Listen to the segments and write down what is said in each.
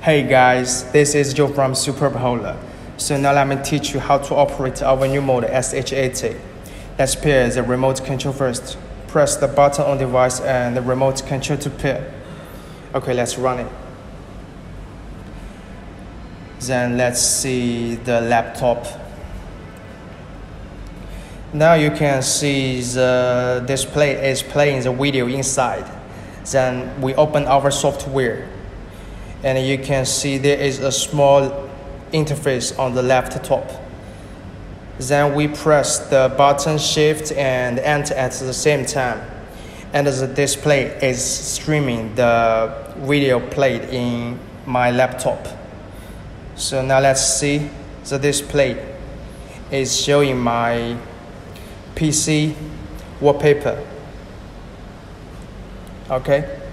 Hey guys, this is Joe from SuperbHolo. So now let me teach you how to operate our new model SH80. Let's pair the remote control first. Press the button on the device and the remote control to pair. Okay, let's run it. Then let's see the laptop. Now you can see the display is playing the video inside. Then we open our software and you can see there is a small interface on the left top. Then we press the button shift and enter at the same time. And the display is streaming the video played in my laptop. So now let's see the display is showing my PC wallpaper. Okay.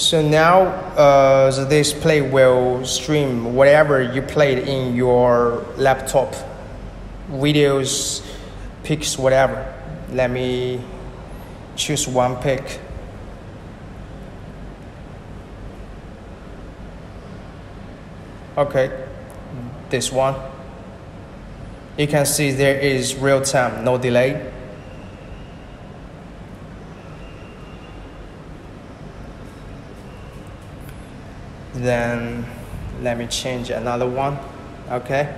So now uh, the display will stream whatever you played in your laptop, videos, pics, whatever. Let me choose one pic. Okay, this one. You can see there is real time, no delay. Then let me change another one okay?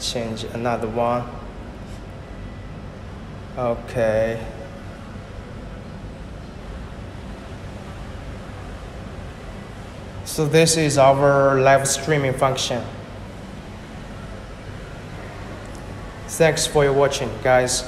Change another one okay? So this is our live streaming function Thanks for your watching, guys.